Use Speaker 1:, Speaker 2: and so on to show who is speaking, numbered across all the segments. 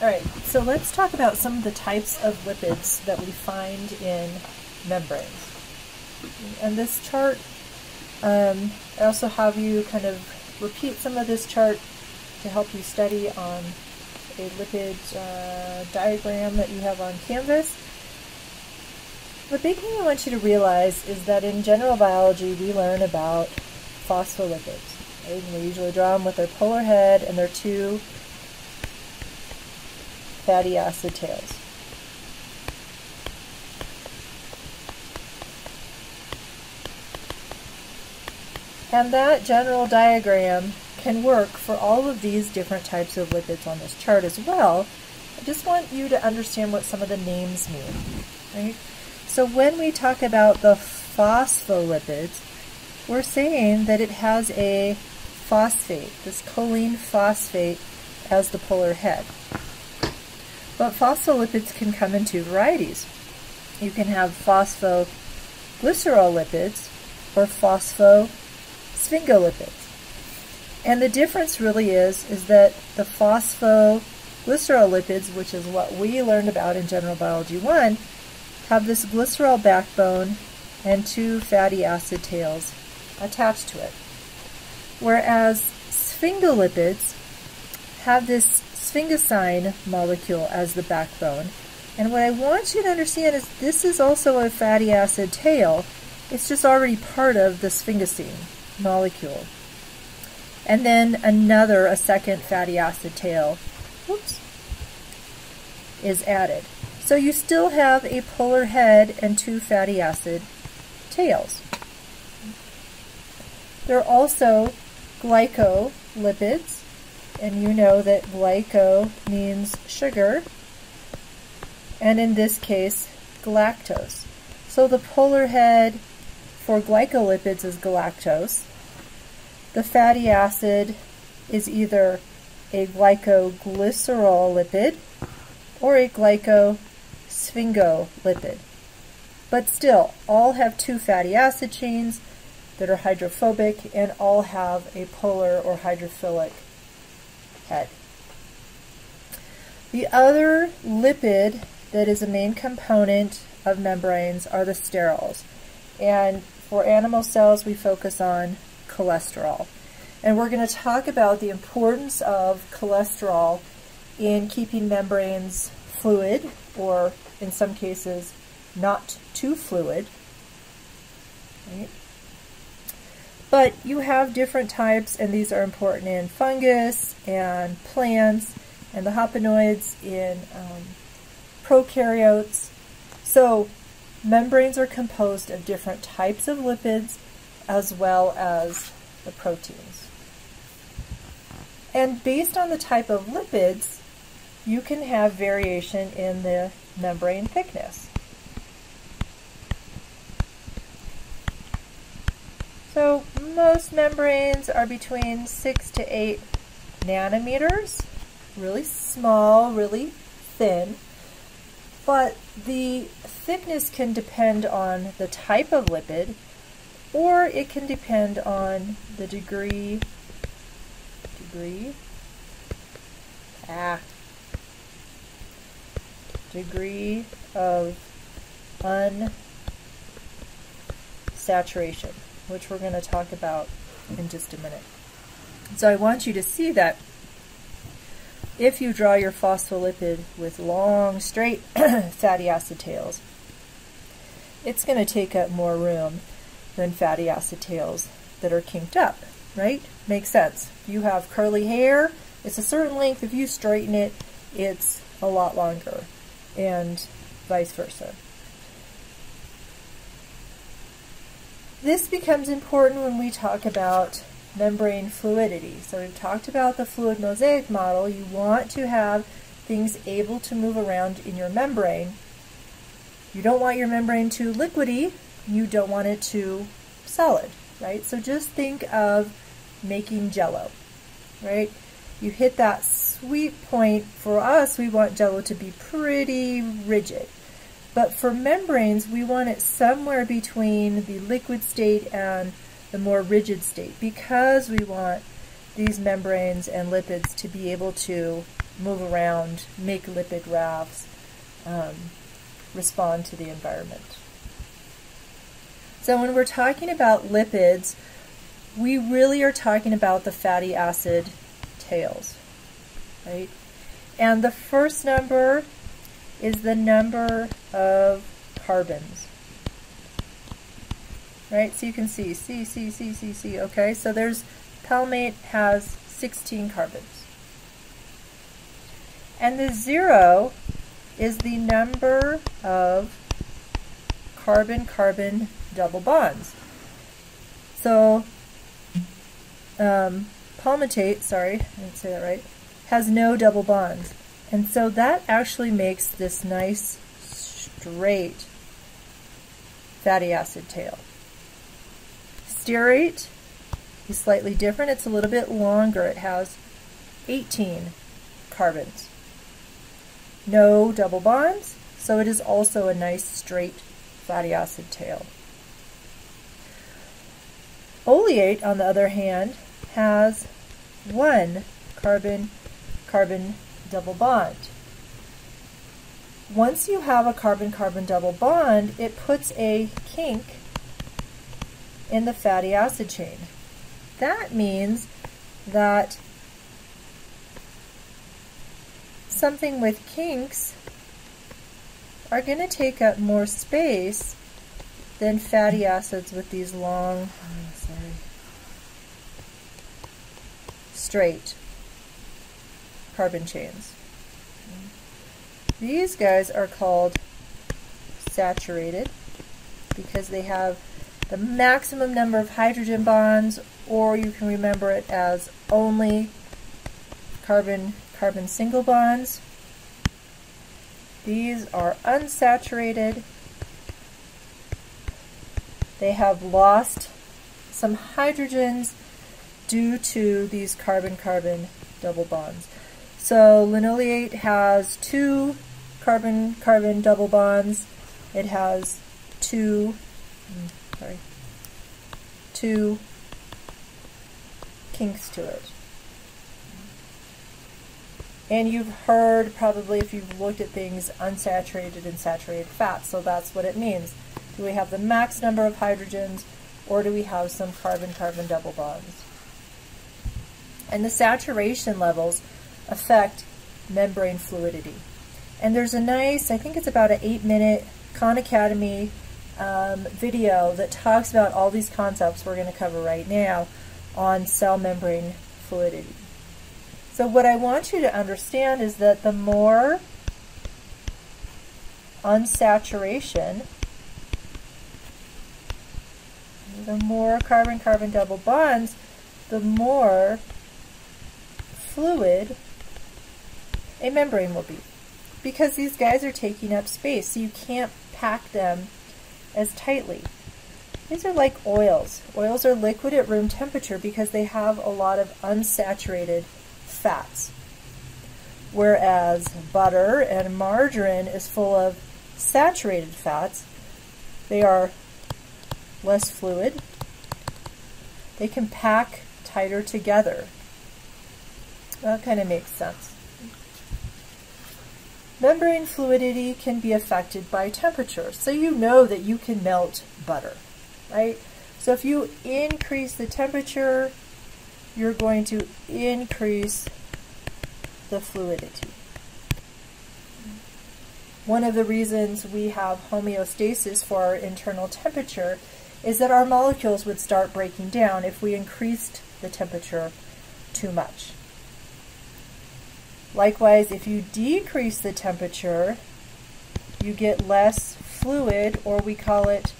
Speaker 1: All right, so let's talk about some of the types of lipids that we find in membranes. And this chart, um, I also have you kind of repeat some of this chart to help you study on a lipid uh, diagram that you have on Canvas. The big thing I want you to realize is that in general biology we learn about phospholipids. Right? And we usually draw them with their polar head and their two fatty acid tails. And that general diagram can work for all of these different types of lipids on this chart as well. I just want you to understand what some of the names mean. Right? So when we talk about the phospholipids, we're saying that it has a phosphate, this choline phosphate as the polar head. But phospholipids can come in two varieties. You can have phosphoglycerolipids or phosphosphingolipids. And the difference really is, is that the phosphoglycerolipids, which is what we learned about in General Biology 1, have this glycerol backbone and two fatty acid tails attached to it. Whereas sphingolipids have this sphingosine molecule as the backbone. And what I want you to understand is this is also a fatty acid tail. It's just already part of the sphingosine molecule and then another, a second fatty acid tail, whoops, is added. So you still have a polar head and two fatty acid tails. There are also glycolipids, and you know that glyco means sugar, and in this case, galactose. So the polar head for glycolipids is galactose, the fatty acid is either a glycoglycerol or a glycosphingolipid. But still, all have two fatty acid chains that are hydrophobic and all have a polar or hydrophilic head. The other lipid that is a main component of membranes are the sterols. And for animal cells, we focus on cholesterol. And we're going to talk about the importance of cholesterol in keeping membranes fluid, or in some cases, not too fluid. Right? But you have different types, and these are important in fungus and plants and the hopanoids in um, prokaryotes. So membranes are composed of different types of lipids as well as the proteins. And based on the type of lipids, you can have variation in the membrane thickness. So most membranes are between 6 to 8 nanometers, really small, really thin, but the thickness can depend on the type of lipid or it can depend on the degree, degree, ah, degree of unsaturation, which we're going to talk about in just a minute. So I want you to see that if you draw your phospholipid with long, straight fatty acid tails, it's going to take up more room than fatty acid tails that are kinked up, right? Makes sense. You have curly hair, it's a certain length. If you straighten it, it's a lot longer, and vice versa. This becomes important when we talk about membrane fluidity. So we've talked about the fluid mosaic model. You want to have things able to move around in your membrane. You don't want your membrane too liquidy, you don't want it too solid, right? So just think of making jello, right? You hit that sweet point. For us, we want jello to be pretty rigid. But for membranes, we want it somewhere between the liquid state and the more rigid state because we want these membranes and lipids to be able to move around, make lipid rafts, um, respond to the environment. So when we're talking about lipids, we really are talking about the fatty acid tails, right? And the first number is the number of carbons. Right, so you can see C, C, C, C, C, okay? So there's, palmate has 16 carbons. And the zero is the number of carbon-carbon double bonds. So, um, palmitate, sorry, I didn't say that right, has no double bonds. And so that actually makes this nice straight fatty acid tail. Stearate is slightly different. It's a little bit longer. It has 18 carbons. No double bonds, so it is also a nice straight fatty acid tail. Oleate, on the other hand, has one carbon-carbon double bond. Once you have a carbon-carbon double bond, it puts a kink in the fatty acid chain. That means that something with kinks are going to take up more space than fatty acids with these long, oh, sorry, straight carbon chains. These guys are called saturated because they have the maximum number of hydrogen bonds, or you can remember it as only carbon-carbon single bonds. These are unsaturated. They have lost some hydrogens due to these carbon-carbon double bonds. So linoleate has two carbon-carbon double bonds. It has two, sorry, two kinks to it. And you've heard probably if you've looked at things unsaturated and saturated fats, so that's what it means. Do we have the max number of hydrogens or do we have some carbon-carbon double bonds? And the saturation levels affect membrane fluidity. And there's a nice, I think it's about an eight minute Khan Academy um, video that talks about all these concepts we're going to cover right now on cell membrane fluidity. So what I want you to understand is that the more unsaturation, the more carbon-carbon double bonds, the more fluid a membrane will be. Because these guys are taking up space, so you can't pack them as tightly. These are like oils. Oils are liquid at room temperature because they have a lot of unsaturated fats. Whereas butter and margarine is full of saturated fats. They are less fluid. They can pack tighter together. That kind of makes sense. Membrane fluidity can be affected by temperature. So you know that you can melt butter, right? So if you increase the temperature, you're going to increase the fluidity. One of the reasons we have homeostasis for our internal temperature is that our molecules would start breaking down if we increased the temperature too much. Likewise, if you decrease the temperature, you get less fluid, or we call it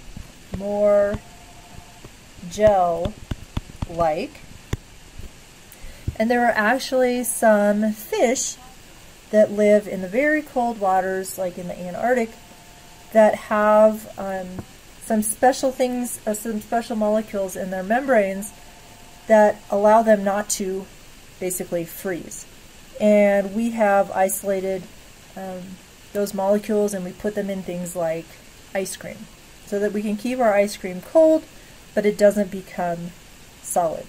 Speaker 1: more gel-like. And there are actually some fish that live in the very cold waters, like in the Antarctic, that have um, some special things, uh, some special molecules in their membranes that allow them not to basically freeze and we have isolated um, those molecules and we put them in things like ice cream so that we can keep our ice cream cold but it doesn't become solid.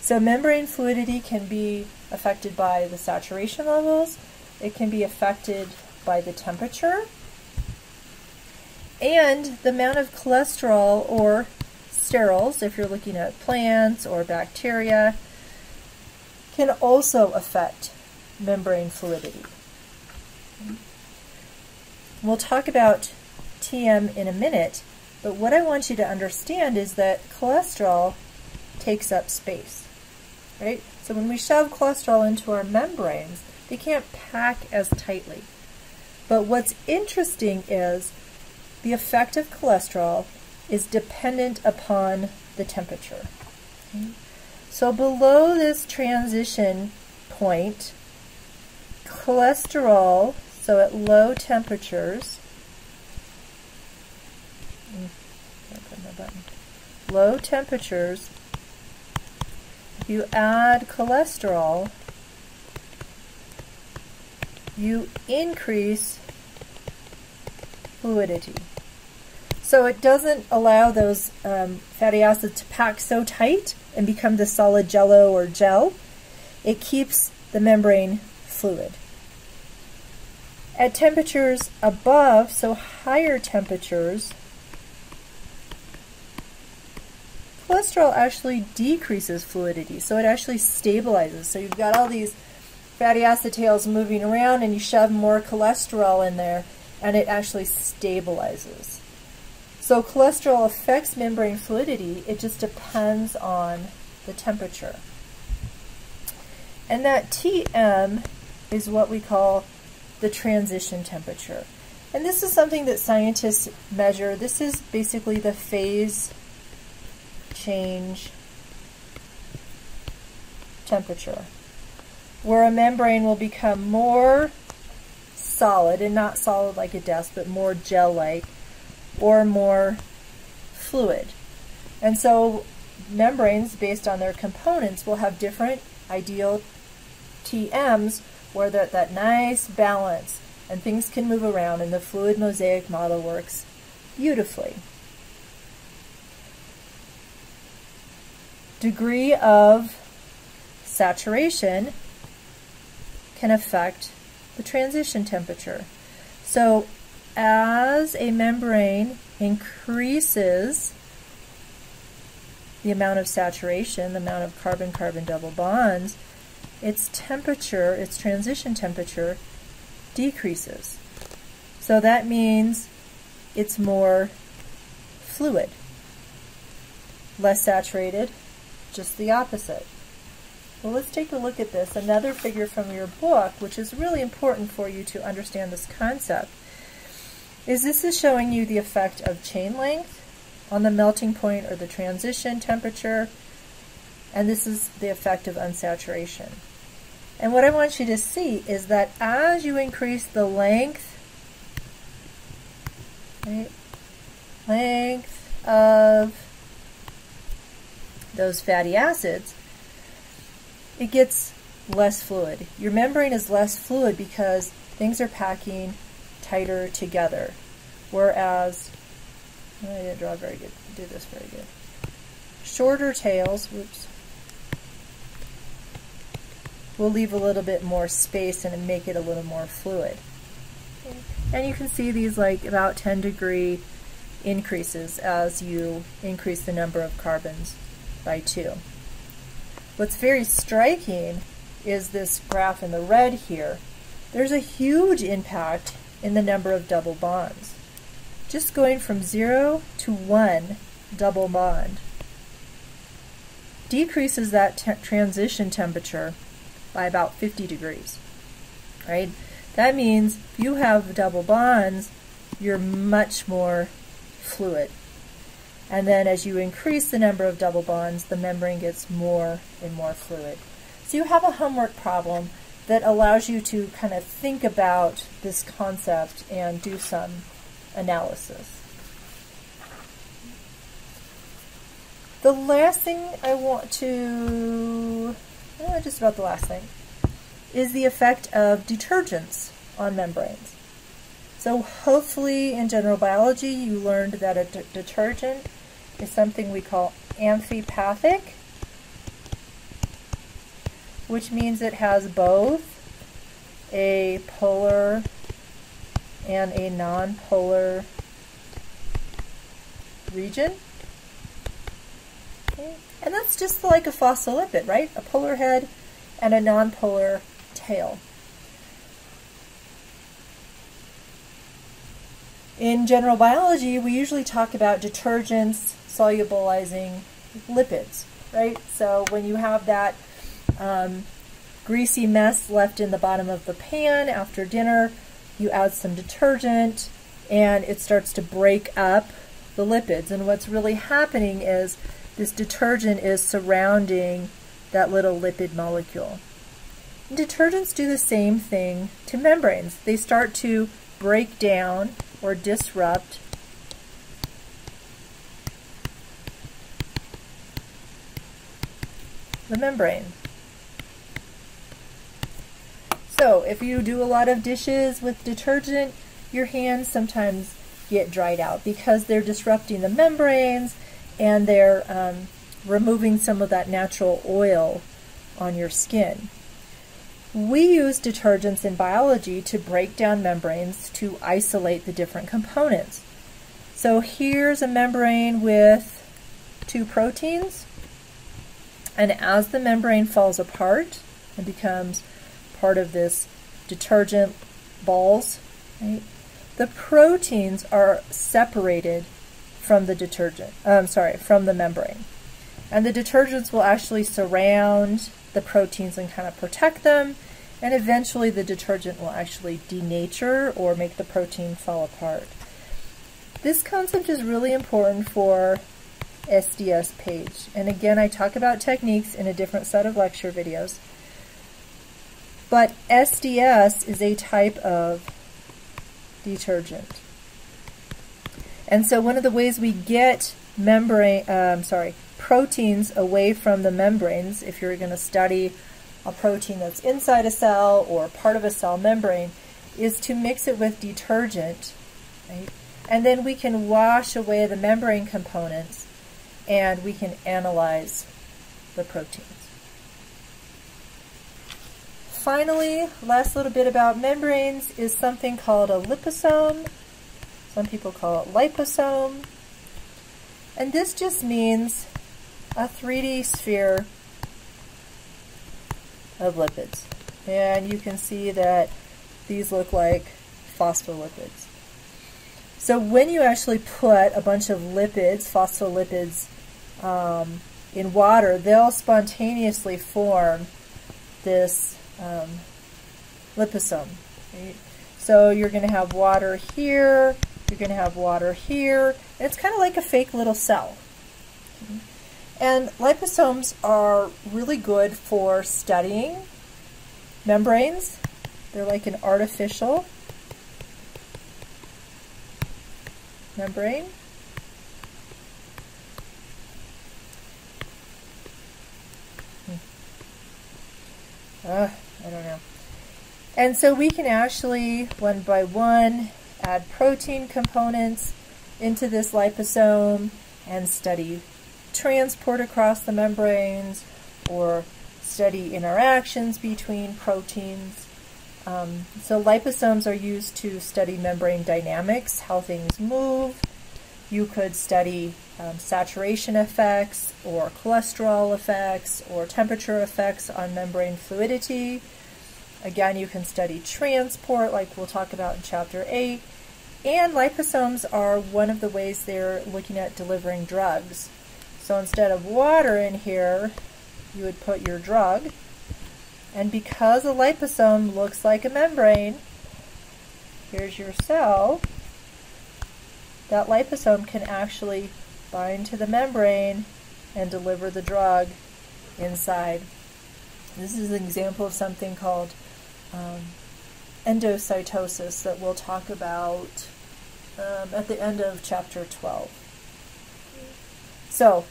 Speaker 1: So membrane fluidity can be affected by the saturation levels, it can be affected by the temperature, and the amount of cholesterol or sterols, if you're looking at plants or bacteria, can also affect membrane fluidity. We'll talk about TM in a minute, but what I want you to understand is that cholesterol takes up space, right? So when we shove cholesterol into our membranes, they can't pack as tightly. But what's interesting is the effect of cholesterol is dependent upon the temperature. Okay? So below this transition point, cholesterol, so at low temperatures, low temperatures, if you add cholesterol, you increase fluidity. So it doesn't allow those um, fatty acids to pack so tight and become the solid jello or gel. It keeps the membrane fluid. At temperatures above, so higher temperatures, cholesterol actually decreases fluidity, so it actually stabilizes. So you've got all these fatty acid tails moving around and you shove more cholesterol in there and it actually stabilizes. So cholesterol affects membrane fluidity, it just depends on the temperature. And that Tm is what we call the transition temperature. And this is something that scientists measure. This is basically the phase change temperature, where a membrane will become more solid, and not solid like a desk, but more gel-like, or more fluid. And so membranes, based on their components, will have different ideal TMs where they're at that nice balance and things can move around and the fluid mosaic model works beautifully. Degree of saturation can affect the transition temperature. So as a membrane increases the amount of saturation, the amount of carbon-carbon double bonds, its temperature, its transition temperature, decreases. So that means it's more fluid. Less saturated, just the opposite. Well, let's take a look at this. Another figure from your book, which is really important for you to understand this concept, is this is showing you the effect of chain length on the melting point or the transition temperature, and this is the effect of unsaturation. And what I want you to see is that as you increase the length, right, length of those fatty acids, it gets less fluid. Your membrane is less fluid because things are packing tighter together. Whereas, I didn't draw very good, do this very good. Shorter tails, whoops, will leave a little bit more space and make it a little more fluid. And you can see these like about 10 degree increases as you increase the number of carbons by two. What's very striking is this graph in the red here. There's a huge impact in the number of double bonds. Just going from zero to one double bond decreases that te transition temperature by about 50 degrees, right? That means if you have double bonds, you're much more fluid. And then as you increase the number of double bonds, the membrane gets more and more fluid. So you have a homework problem that allows you to kind of think about this concept and do some analysis. The last thing I want to, eh, just about the last thing, is the effect of detergents on membranes. So hopefully in general biology you learned that a detergent is something we call amphipathic. Which means it has both a polar and a nonpolar region. Okay. And that's just like a phospholipid, right? A polar head and a nonpolar tail. In general biology, we usually talk about detergents solubilizing lipids, right? So when you have that um, greasy mess left in the bottom of the pan after dinner, you add some detergent and it starts to break up the lipids. And what's really happening is this detergent is surrounding that little lipid molecule. And detergents do the same thing to membranes. They start to break down or disrupt the membrane. So if you do a lot of dishes with detergent, your hands sometimes get dried out because they're disrupting the membranes and they're um, removing some of that natural oil on your skin. We use detergents in biology to break down membranes to isolate the different components. So here's a membrane with two proteins, and as the membrane falls apart and becomes part of this detergent balls, right, the proteins are separated from the detergent, I'm um, sorry, from the membrane. And the detergents will actually surround the proteins and kind of protect them. And eventually the detergent will actually denature or make the protein fall apart. This concept is really important for SDS-PAGE. And again, I talk about techniques in a different set of lecture videos. But SDS is a type of detergent. And so one of the ways we get membrane, um, sorry, proteins away from the membranes, if you're going to study a protein that's inside a cell or part of a cell membrane, is to mix it with detergent, right? And then we can wash away the membrane components and we can analyze the proteins. Finally, last little bit about membranes is something called a liposome. Some people call it liposome. And this just means a 3D sphere of lipids. And you can see that these look like phospholipids. So when you actually put a bunch of lipids, phospholipids, um, in water, they'll spontaneously form this um, liposome. Right? So you're going to have water here, you're going to have water here, it's kind of like a fake little cell. And liposomes are really good for studying membranes. They're like an artificial membrane. Uh, I don't know. And so we can actually, one by one, add protein components into this liposome and study transport across the membranes or study interactions between proteins. Um, so liposomes are used to study membrane dynamics, how things move. You could study um, saturation effects or cholesterol effects or temperature effects on membrane fluidity. Again, you can study transport like we'll talk about in chapter 8. And liposomes are one of the ways they're looking at delivering drugs. So instead of water in here, you would put your drug. And because a liposome looks like a membrane, here's your cell, that liposome can actually bind to the membrane and deliver the drug inside. This is an example of something called um, endocytosis that we'll talk about um, at the end of chapter 12. So,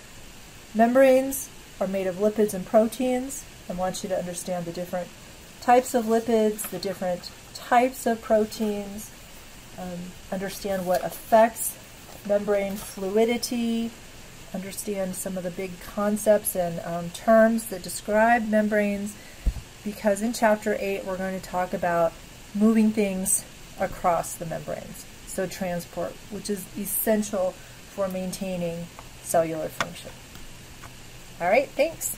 Speaker 1: membranes are made of lipids and proteins. I want you to understand the different types of lipids, the different types of proteins, um, understand what affects membrane fluidity, understand some of the big concepts and um, terms that describe membranes, because in chapter 8 we're going to talk about moving things across the membranes. So transport, which is essential for maintaining cellular function. All right, thanks.